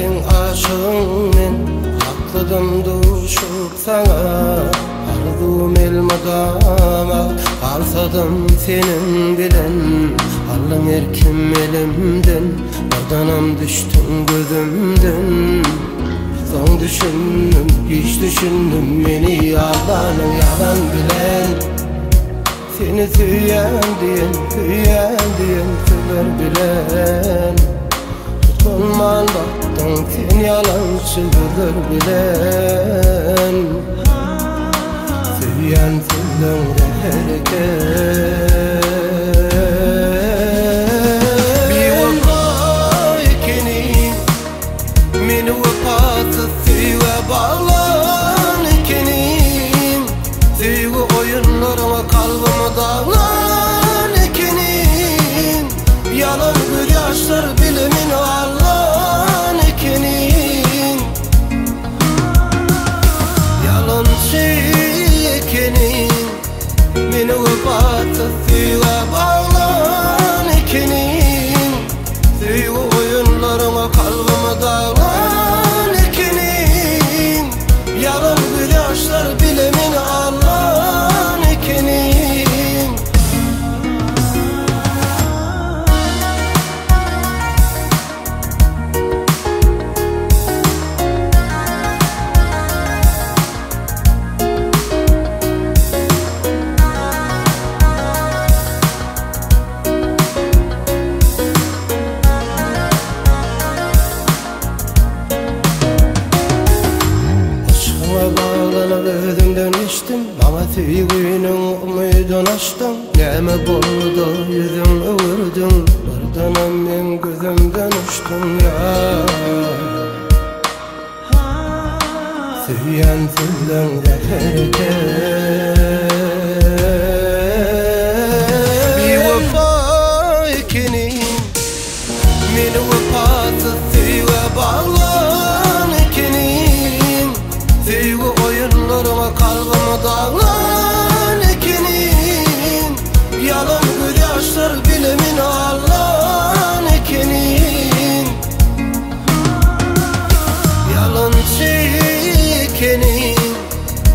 ettin aşığım men haqlidim duşup sana arzum elmadama arsadım senin bilen. Alın erkim elimden bardanam düştün gözümden. Son düşündüm, hiç düşündüm Beni yalanın yalan bilen. Seni süyen diyen, süyen diyen Söyler bilen. Tutulman baktın sen yalancı bilir sevginin umudun açtım Neme buldu yüzüm ıvırdın Bardanam ben gözümden uçtum ya. Süyen vefa ikinin Meni vefasız süve bağlan Kollarıma kargımı dağlar ekinin Yalan gözyaşlar bilimin ağlar ekinin Yalan çekenin.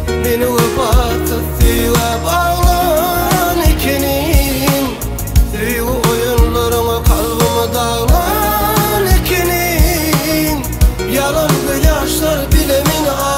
Beni kapatıp diye bağlan ekinin Diyu oyunlarıma kargımı dağlar ekinin Yalan gözyaşlar bilimin ağlar